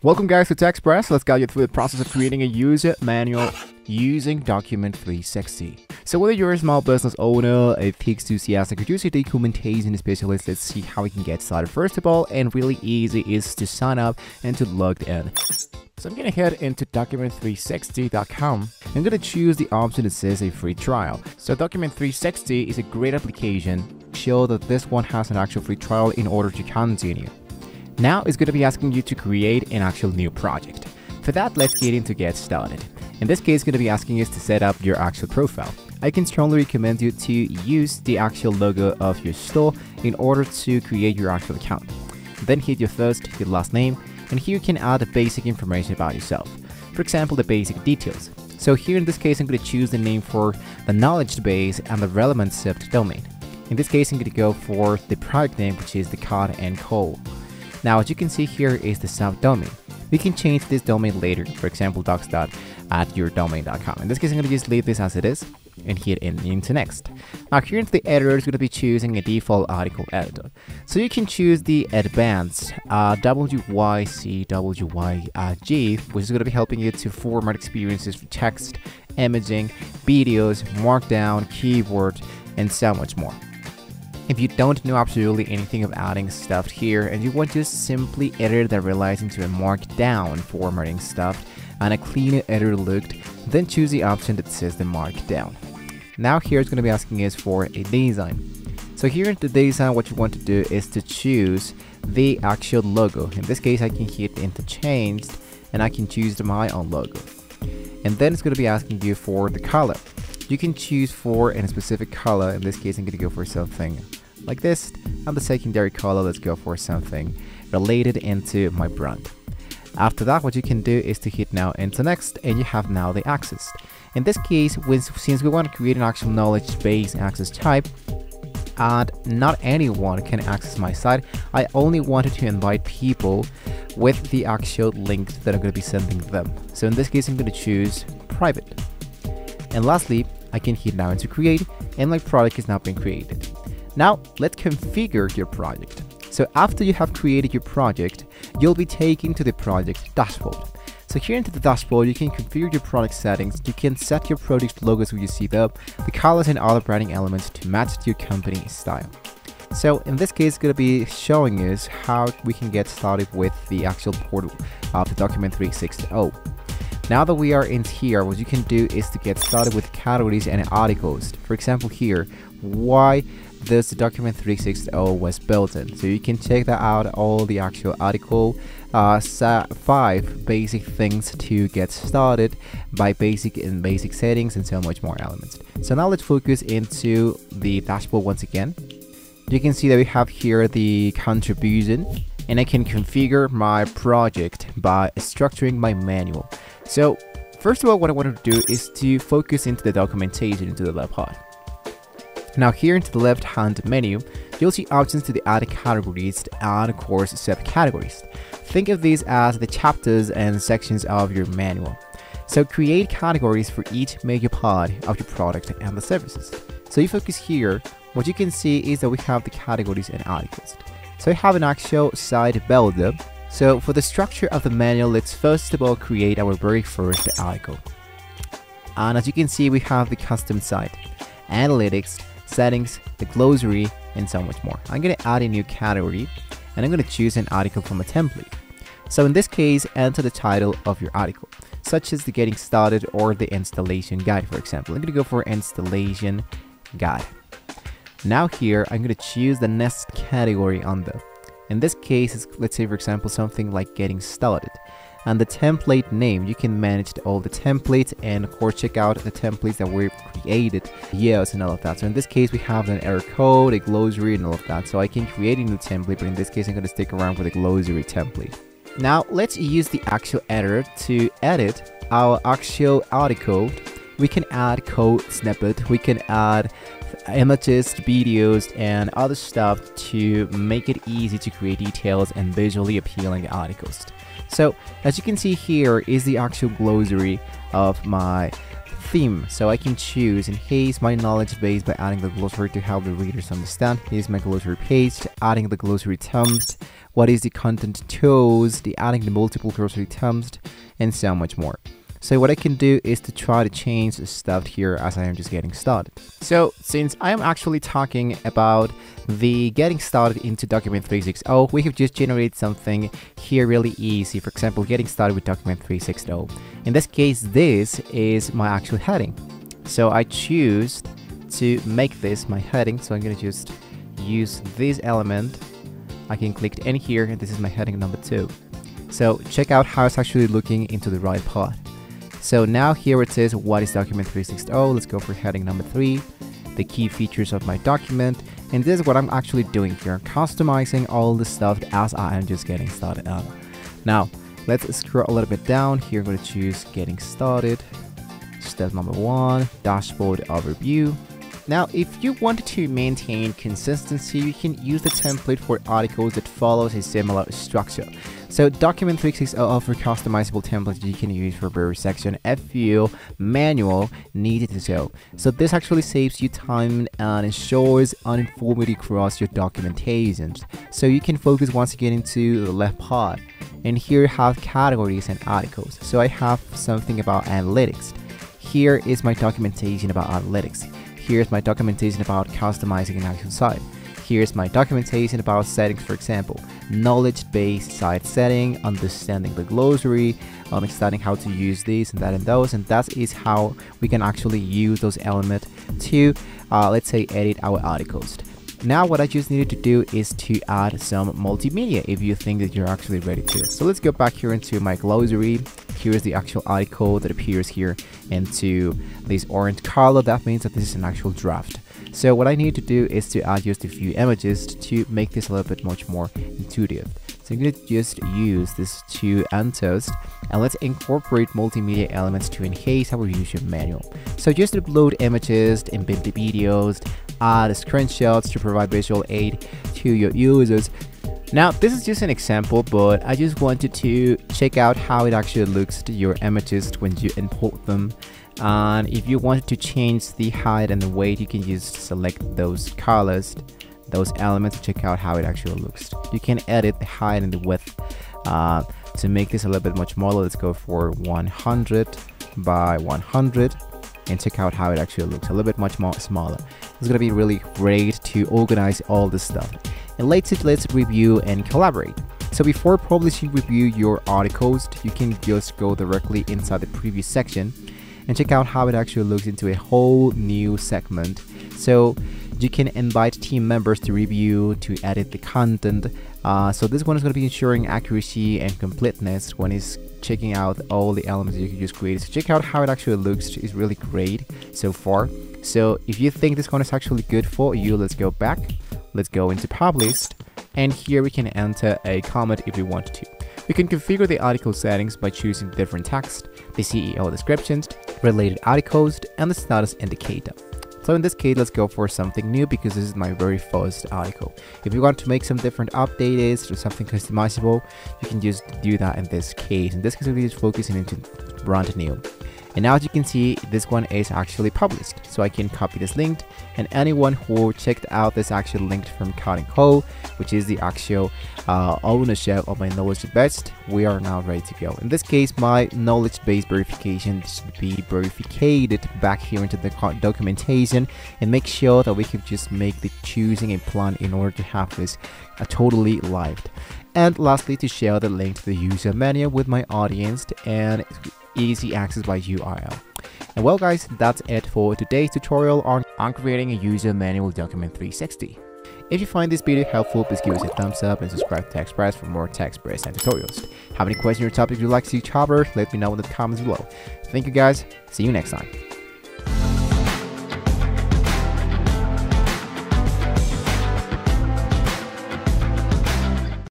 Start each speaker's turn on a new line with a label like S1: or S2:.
S1: Welcome guys to Tech Express. Let's guide you through the process of creating a user manual using Document 360. So whether you're a small business owner, a TICS enthusiast, or user documentation specialist, let's see how we can get started. First of all, and really easy is to sign up and to log in. So I'm gonna head into document360.com. I'm gonna choose the option that says a free trial. So Document 360 is a great application. Show that this one has an actual free trial in order to continue. Now it's going to be asking you to create an actual new project. For that, let's get into get started. In this case, it's going to be asking us to set up your actual profile. I can strongly recommend you to use the actual logo of your store in order to create your actual account. Then hit your first, your last name, and here you can add the basic information about yourself. For example, the basic details. So here in this case, I'm going to choose the name for the knowledge base and the relevant subdomain. In this case, I'm going to go for the product name, which is the card and coal. Now, as you can see here is the subdomain. We can change this domain later, for example, docs.atyourdomain.com. In this case, I'm going to just leave this as it is and hit into next. Now here into the editor is going to be choosing a default article editor. So you can choose the advanced uh, WYSIWYG, which is going to be helping you to format experiences for text, imaging, videos, markdown, keyboard, and so much more. If you don't know absolutely anything of adding stuff here and you want to simply edit the relies into a markdown formatting stuff and a cleaner editor looked, then choose the option that says the markdown. Now here it's going to be asking us for a design. So here in the design what you want to do is to choose the actual logo. In this case I can hit into changed and I can choose my own logo. And then it's going to be asking you for the color. You can choose for a specific color. In this case I'm going to go for something like this, and the secondary color, let's go for something related into my brand. After that, what you can do is to hit now into next, and you have now the access. In this case, since we want to create an actual knowledge base access type, and not anyone can access my site, I only wanted to invite people with the actual link that I'm going to be sending them. So in this case, I'm going to choose private. And lastly, I can hit now into create, and my product is now being created. Now, let's configure your project. So after you have created your project, you'll be taken to the project dashboard. So here into the dashboard, you can configure your product settings, you can set your product logos where you see them, the colors and other branding elements to match your company style. So in this case, it's going to be showing us how we can get started with the actual portal of the Document 360. Now that we are in here, what you can do is to get started with categories and articles. For example here, why this document 360 was built in. So you can check that out, all the actual article, uh, five basic things to get started by basic and basic settings and so much more elements. So now let's focus into the dashboard once again. You can see that we have here the contribution and I can configure my project by structuring my manual. So first of all, what I want to do is to focus into the documentation into the left part. Now here into the left hand menu, you'll see options to the add categories and course subcategories. Think of these as the chapters and sections of your manual. So create categories for each major part of your product and the services. So you focus here, what you can see is that we have the categories and articles. So I have an actual site builder. So for the structure of the manual, let's first of all create our very first article. And as you can see, we have the custom site, analytics, settings, the glossary, and so much more. I'm going to add a new category and I'm going to choose an article from a template. So in this case, enter the title of your article, such as the getting started or the installation guide, for example. I'm going to go for installation guide. Now here, I'm going to choose the next category on the. In this case, let's say for example, something like getting started and the template name you can manage all the templates and of course check out the templates that were created. Years and all of that. So in this case we have an error code a glossary and all of that. So I can create a new template but in this case I'm going to stick around with a glossary template. Now let's use the actual editor to edit our actual article. We can add code snippet. We can add images, videos, and other stuff to make it easy to create details and visually appealing articles. So as you can see here is the actual glossary of my theme. So I can choose enhance my knowledge base by adding the glossary to help the readers understand. Here's my glossary page, adding the glossary terms, what is the content tools, the adding the multiple glossary terms, and so much more. So what I can do is to try to change stuff here as I am just getting started. So since I am actually talking about the getting started into Document 360, we have just generated something here really easy. For example, getting started with Document 360. In this case, this is my actual heading. So I choose to make this my heading. So I'm going to just use this element. I can click in here and this is my heading number two. So check out how it's actually looking into the right part. So now here it says what is document 360. Let's go for heading number three, the key features of my document. And this is what I'm actually doing here, customizing all the stuff as I am just getting started up. Now, let's scroll a little bit down. Here I'm going to choose getting started. Step number one, dashboard overview. Now, if you want to maintain consistency, you can use the template for articles that follows a similar structure. So Document 360 offers customizable templates you can use for various section you manual needed to so. So this actually saves you time and ensures uniformity across your documentations. So you can focus once again into the left part. And here you have categories and articles. So I have something about analytics. Here is my documentation about analytics. Here's my documentation about customizing an actual site. Here's my documentation about settings, for example, knowledge-based site setting, understanding the glossary, understanding how to use these and that and those, and that is how we can actually use those elements to, uh, let's say, edit our articles. Now what I just needed to do is to add some multimedia if you think that you're actually ready to. So let's go back here into my glossary. Here's the actual article that appears here into this orange color. That means that this is an actual draft. So what I need to do is to add just a few images to make this a little bit much more intuitive. So I'm going to just use this to Antoast and let's incorporate multimedia elements to enhance our user manual. So just upload images, embed the videos, add screenshots to provide visual aid to your users. Now, this is just an example, but I just wanted to check out how it actually looks to your images when you import them. And if you wanted to change the height and the weight, you can just select those colors, those elements to check out how it actually looks. You can edit the height and the width uh, to make this a little bit much smaller. Let's go for 100 by 100 and check out how it actually looks a little bit much more smaller it's gonna be really great to organize all this stuff and let's let's review and collaborate so before publishing review your articles you can just go directly inside the preview section and check out how it actually looks into a whole new segment so you can invite team members to review to edit the content uh, so this one is going to be ensuring accuracy and completeness when it's checking out all the elements you can just create. So check out how it actually looks. It's really great so far. So if you think this one is actually good for you, let's go back. Let's go into published. And here we can enter a comment if we want to. We can configure the article settings by choosing different text, the SEO descriptions, related articles, and the status indicator. So in this case, let's go for something new because this is my very first article. If you want to make some different updates or something customizable, you can just do that in this case. In this case, we're just focusing into brand new. And now as you can see, this one is actually published. So I can copy this link and anyone who checked out this actually linked from Coding Co, which is the actual uh, ownership of my knowledge base, we are now ready to go. In this case, my knowledge base verification should be verified back here into the documentation and make sure that we can just make the choosing a plan in order to have this uh, totally live. And lastly, to share the link to the user manual with my audience and easy access by URL. And well guys, that's it for today's tutorial on, on creating a user manual document 360. If you find this video helpful, please give us a thumbs up and subscribe to Tech Express for more TechSpress and tutorials. Have any questions or topics you'd like to see covered, let me know in the comments below. Thank you guys, see you next time.